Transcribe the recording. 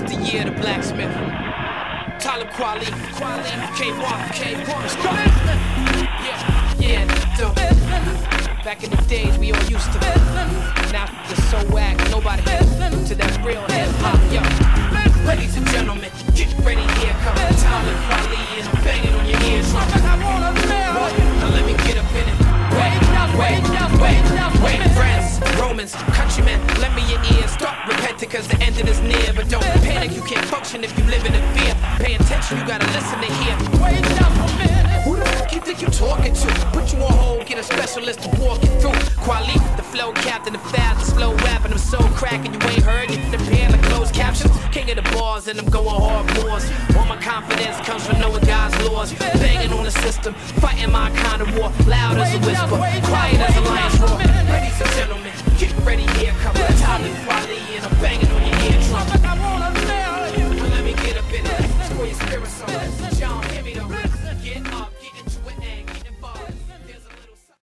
yeah, the blacksmith. Talib Kweli, Kweli, K1, K1. Let's. Yeah, yeah, dope. Back in the days, we all used to. Now it's so whack, nobody to that real hip hop, yo. Ladies and gentlemen, get ready, here comes Talib Kweli, and I'm banging on your ears. Now let me get up in it. Wait, wait, wait, wait, friends, Romans, countrymen, lend me your ears. stop repenting cause the end is near. But don't panic, you can't function if you live in a fear. Pay attention, you gotta listen to hear. Wait up a minute. Who the fuck you think you talking to? Put you on hold, get a specialist to walk you through. Kweli, the flow captain, the fast, the slow rapping. I'm so cracking, you ain't heard. Depend the closed captions. King of the bars, and I'm going hard wars. All my confidence comes from knowing God's laws. Banging on the system, fighting my kind of war. Loud as a whisper, quiet as a lion's roar.